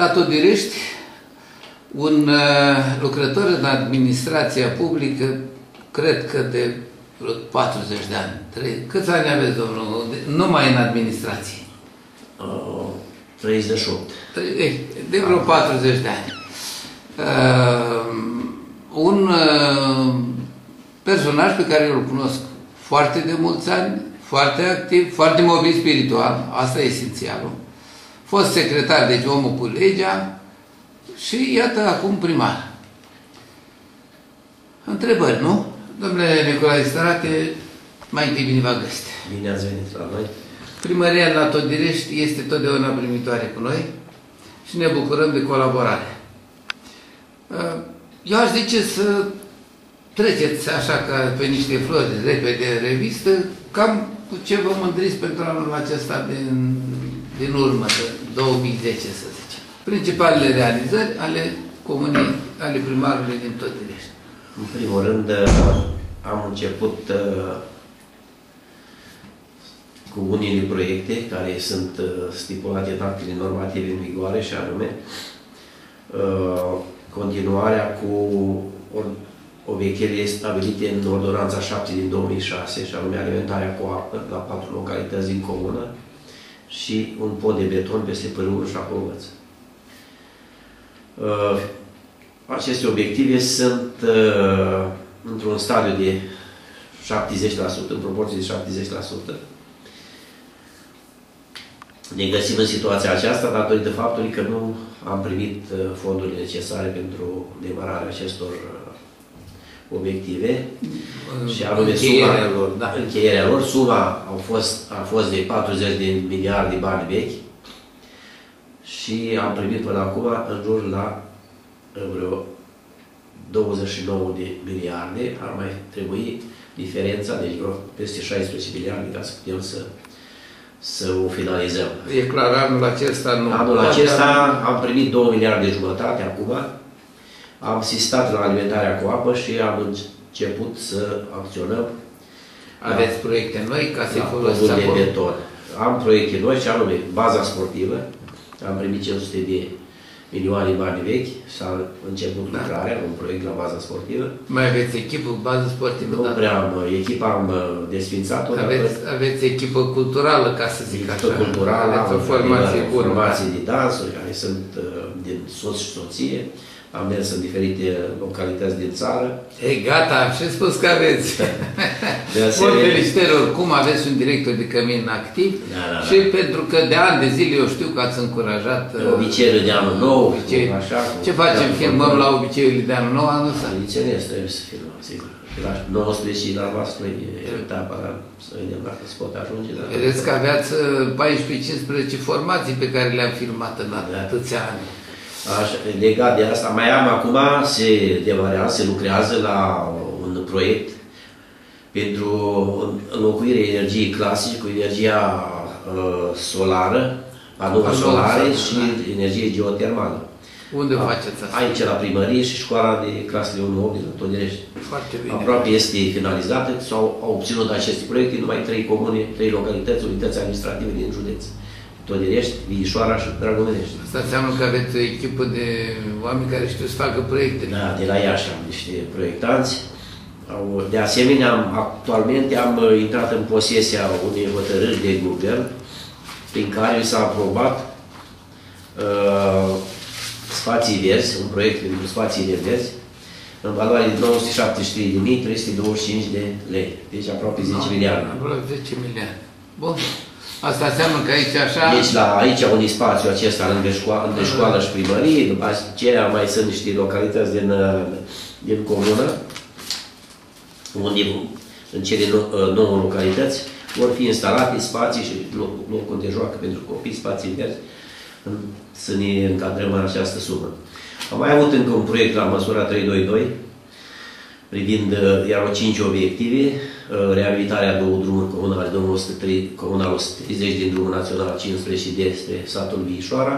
La Todirești, un uh, lucrător în administrația publică, cred că de vreo 40 de ani. Câți ani aveți, domnul, numai în administrație? Uh, 38. De vreo 40 de ani. Uh, un uh, personaj pe care îl cunosc foarte de mulți ani, foarte activ, foarte mobil spiritual, asta e esențialul fost secretar, deci omul cu legea și iată acum primar. Întrebări, nu? Domnule Nicolae Starate, mai întâi bine v-a găsit. Bine ați venit la noi. Primăria la Todirești este totdeauna primitoare cu noi și ne bucurăm de colaborare. Uh, eu aș zice să treceți așa ca pe niște flori repede revistă, cam cu ce vă mândriți pentru anul acesta din, din urmă, 2010 să zicem. Principalele realizări ale comunii, ale primarului din Totiliști. În primul rând, am început uh, cu unele proiecte care sunt uh, stipulate în actele normative în vigoare și anume uh, continuarea cu obiectivele stabilite în ordonanța 7 din 2006 și anume alimentarea cu apă la patru localități din comună și un pod de beton peste părâul și Apolvăț. Uh, aceste obiective sunt uh, într-un stadiu de 70%, în proporție de 70%. Ne găsim în situația aceasta datorită faptului că nu am primit uh, fondurile necesare pentru demararea acestor obiective și anume încheierea suma, lor, da. încheierea lor. Suma a fost, a fost de 40 de miliarde de bani vechi și am primit până acum în jur la vreo 29 de miliarde. Ar mai trebui diferența, deci vreo peste 16 miliarde ca să putem să să o finalizăm. E clar, anul acesta nu. Anul acesta am primit 2 miliarde de jumătate acum, am asistat la alimentarea cu apă și am început să acționăm. Aveți la, proiecte noi ca să folosiți de beton. Am proiecte noi și anume baza sportivă. Am primit 500 de milioane bani vechi, s-a început da. lucrarea, un proiect la baza sportivă. Mai aveți echipă cu bază sportivă? Nu da. prea am. Echipa am uh, desfințat-o. Aveți, aveți echipă culturală, ca să zic echipă așa. culturală, aveți o formație bună. Formații de dansuri, care sunt uh, din soț și soție. Am mers în diferite localități din țară. Ei, gata, am și spus că aveți. De asemenea... felicitări oricum, aveți un director de cămin activ da, da, da. și pentru că de ani de zile eu știu că ați încurajat... Uh, obiceiul de anul nou, obicei, așa. Ce facem? Filmăm la obiceiurile de anul nou anul ăsta? Bineînțeles, trebuie să filmăm, sigur. La 19 și la voastră e etapa să vedem dacă se pot ajunge. Dar... Vedeți că aveați 14-15 uh, formații pe care le-am filmat în da. atâția ani. Așa, legat de asta, mai am acum, se demarează, se lucrează la un proiect pentru înlocuirea energiei clasice cu energia uh, solară, panouri solare și da. energie geotermală. Unde A, faceți asta? Aici, la primărie și școala de clasele 1-8 din Tonerești. Foarte bine. Aproape este finalizată, s-au obținut aceste proiecte numai trei comune, trei localități, unități administrative din județ. Todirești, Viișoara și Dragomenești. Asta înseamnă că aveți o echipă de oameni care știu să facă proiecte. Da, de la Iași am niște proiectanți. De asemenea, am, actualmente am uh, intrat în posesia unei hotărâri de guvern prin care s-a aprobat uh, spații verzi, un proiect pentru spațiile verzi, în valoare de 973.325 de lei. Deci aproape 10 no, miliarde. Aproape 10 miliarde. Bun. Asta înseamnă că aici așa... Deci la aici un spațiu acesta lângă școală, lângă școală și primărie, după aceea mai sunt niște localități din, din comună, unde în cele nouă localități vor fi instalate spații și locuri de joacă pentru copii, spații verzi, să ne încadrăm în această sumă. Am mai avut încă un proiect la măsura 322, privind, erau cinci obiective, Uh, reabilitarea două drumuri comunale, drumul 103, comunal 130 din drumul național 15 de spre satul Viișoara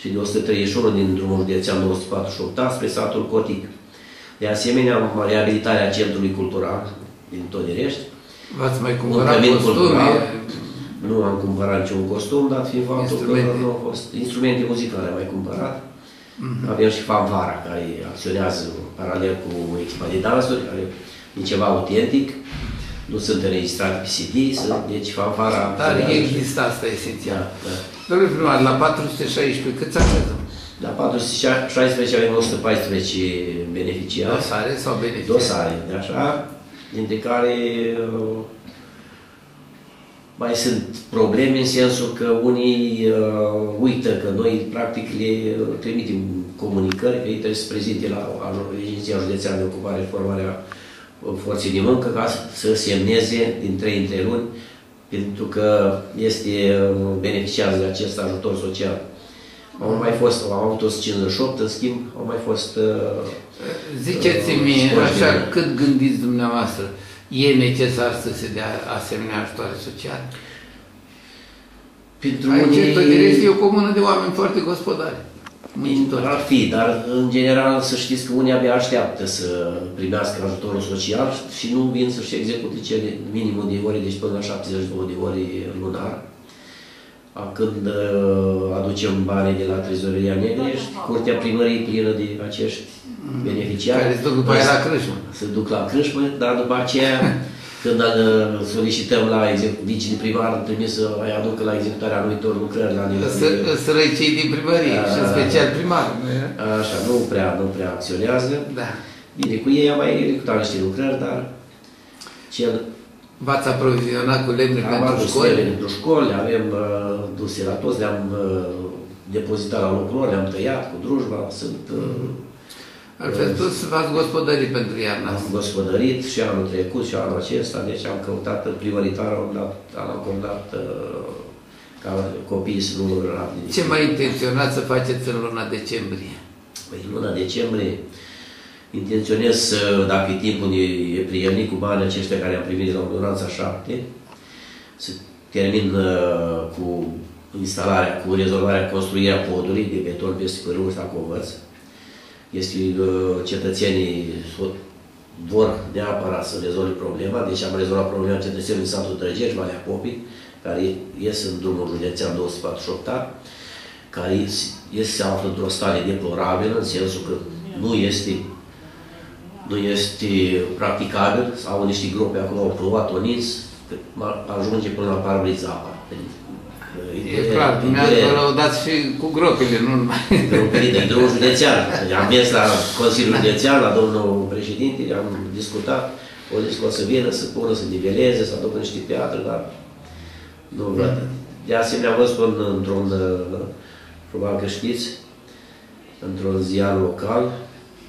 și de 131 din drumul județean 248 spre satul Cotic. De asemenea, reabilitarea centrului cultural din Toderești. V-ați mai cumpărat costume? Nu am cumpărat niciun costum, dat fiind faptul că Instrumente. nu au fost instrumente muzicale am mai cumpărat. Mhm. Avem și fanfara care acționează paralel cu echipa de dansuri, care e ceva autentic. Nu sunt înregistrate pe CD, sunt, deci fanfara Dar acționează și- există asta esențial. Da, da. Domnule primar, la 416 câți așezăm? La 416 avem 114 beneficiari. Dosare sau beneficii? dosare, de așa, dintre care uh, mai sunt probleme în sensul că unii uh, uită că noi practic le uh, trimitem comunicări, că ei trebuie să se prezinte la Agenția Județeană de Ocupare și Formarea uh, Forței de Muncă ca să semneze din 3 în 3 luni, pentru că este uh, beneficiază de acest ajutor social. Au mai fost, au avut 158, în schimb, au mai fost uh, Ziceți-mi Uh, așa scoși cât gândiți dumneavoastră, e necesar să se dea asemenea ajutoare sociale? pentru Aici, unii... tot direct, e o comună de oameni foarte gospodari. Muncitori. Ar fi, dar în general să știți că unii abia așteaptă să primească ajutorul social și nu vin să-și execute cele minimul de ore, deci până la 72 de ore lunar. A, Când uh, aducem banii de la trezoreria Negrești, curtea primăriei plină de acești beneficiari. Care se duc după aia la crâșmă. Se duc la crâșmă, dar după aceea, când uh, solicităm la exec- vicii primar, trebuie să îi aducă la executarea anumitor lucrări la nivel de- Sărăi cei din primărie Da, și în da, da. special primarul. nu e? Așa, nu prea, nu prea acționează. Da. Bine, cu ei am mai executat niște lucrări, dar cel V-ați aprovizionat cu lemne am pentru adus școli? ele pentru școli, avem uh, duse la toți, le-am uh, depozitat la lucruri, le-am tăiat cu drujba, sunt uh, Altfel spus, v-ați gospodărit pentru iarna am asta. gospodărit și anul trecut și anul acesta, deci am căutat primăritar, am dat, am dat uh, ca copiii să nu rabde. Ce mai intenționați să faceți în luna decembrie? Păi în luna decembrie intenționez să, dacă timpul e, e prielnic cu banii aceștia care am primit de la ordonanța 7, să termin uh, cu instalarea, cu rezolvarea, construirea podului de beton peste pârâul ăsta Covăț. Este, uh, cetățenii so- vor neapărat să rezolve problema, deci am rezolvat problema cetățenilor din satul Drăgești, Valea Popii, care ies în drumul județean 248 A, care ies- ies, se află într-o stare deplorabilă, în sensul că nu este nu este practicabil, sau niște grope acolo au provat, o nins, că ma- ajunge până la parbriz apa. E clar, dumneavoastră vă lăudați și cu gropile, nu numai. Grupele de drum județean. Am mers la Consiliul Județean, la domnul președinte, am discutat, o zis că o să vină, să pună, să niveleze, să aducă niște piatră, dar nu văd. De asemenea, vă spun într-un, uh, probabil că știți, într-un ziar local,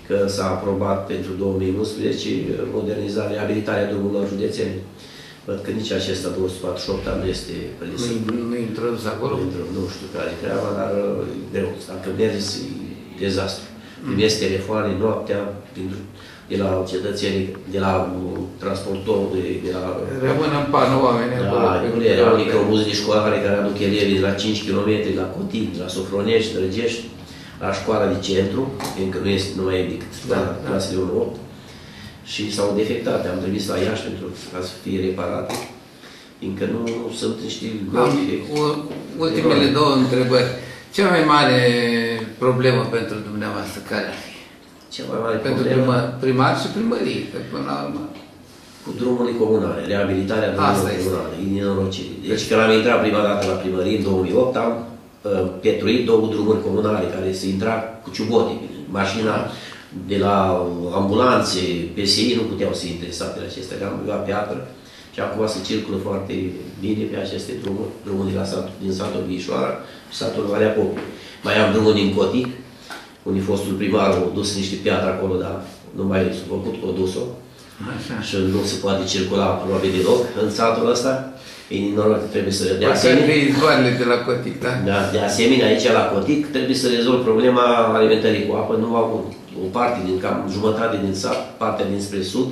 că s-a aprobat pentru 2011 modernizarea, reabilitarea drumurilor județene. Văd că nici acesta 248 nu este prins. Nu, nu introdus acolo. Pentru, nu știu care e treaba, dar uh, e greu. Dacă mergi, e dezastru. Primesc telefoane noaptea pentru, de la cetățenii, de la uh, transportorul, de, de la... Rămân în pană oamenii acolo. Da, nu erau microbuze de școlare care aduc elevii de la 5 km, de la Cotic, de la Sofronești, Drăgești, la școala de centru, fiindcă nu este numai decât Da, la da. clasele 1-8, și s-au defectat. Am trimis la Iași pentru ca să fie reparate, fiindcă nu sunt niște Am gropi u- ultimele două întrebări. Cea mai mare problemă pentru dumneavoastră care ar fi? Cea mai mare Pentru problemă primar, primar și primărie, că până la urmă. cu drumurile comunale, reabilitarea Asta drumurilor este. comunale, din nenorocire. Deci când am intrat prima dată la primărie în 2008, am uh, petruit două drumuri comunale care se intra cu ciubote. Mașina de la ambulanțe, PSI nu puteau să intre în satele acestea, le-am băgat piatră și acum se circulă foarte bine pe aceste drumuri, drumul de la satul, din satul Vișoara și satul Valea Popii. Mai am drumul din Cotic, unde fostul primar a dus niște piatră acolo, dar nu mai s-a făcut cu dus-o Așa. și nu se poate circula probabil deloc în satul ăsta. E noroc că trebuie să... De Așa asemenea, de izvoarele de la Cotic, da? da, de asemenea, aici la Cotic trebuie să rezolv problema alimentării cu apă. Nu au o parte din cam jumătate din sat, partea dinspre sud,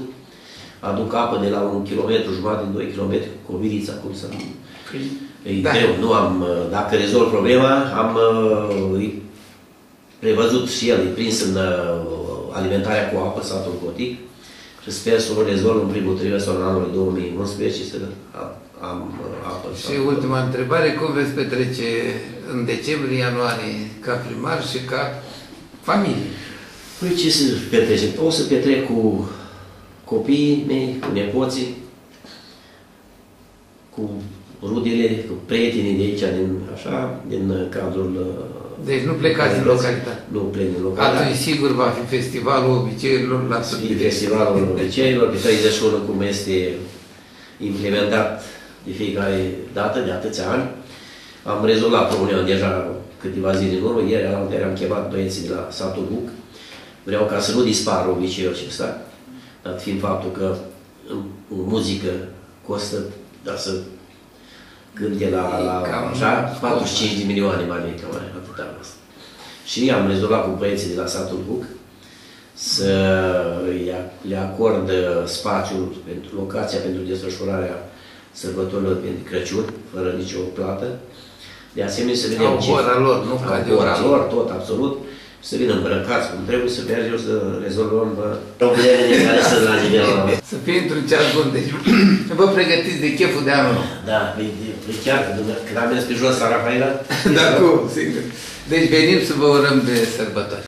aduc apă de la un kilometru, jumătate, doi kilometri, cu o viriță, cum să nu... E Da. greu, nu am, dacă rezolv problema, am uh, e prevăzut și el, e prins în uh, alimentarea cu apă, satul Cotic, și și sper să o rezolv în primul trimestru al anului 2011 și să am, am apă. Și ultima întrebare, cum veți petrece în decembrie, ianuarie, ca primar și ca familie? Păi ce să petrecem? O să petrec cu copiii mei, cu nepoții, cu rudele, cu prietenii de aici, din, așa, din cadrul... Deci nu plecați din localitate? Nu plec din localitate. Atunci sigur va fi festivalul obiceiurilor la Și festivalul obiceiurilor, pe 31 cum este implementat de fiecare dată, de atâția ani. Am rezolvat problema deja câteva zile în urmă, ieri am, ieri am chemat băieții de la satul Buc. Vreau ca să nu dispară obiceiul acesta, dat fiind faptul că în, în muzică costă, dar să cânte la, la așa, 45 de milioane mai mică, mai atâta asta. Și am rezolvat cu băieții de la satul Buc să le acord spațiul pentru locația pentru desfășurarea sărbătorilor de Crăciun, fără nicio plată. De asemenea, să vedem Au ce... ora lor, nu ca de ora obicei. lor, tot, absolut. Să vină îmbrăcați cum trebuie, să mergem să rezolvăm uh, problemele care sunt la nivelul Să fie într-un ceas bun. Deci vă pregătiți de cheful de anul nou. Da, e- e- e chiar că dumneavoastră, când am mers pe jos la Rafaela, Da, cu, sigur. Deci venim să vă urăm de sărbători.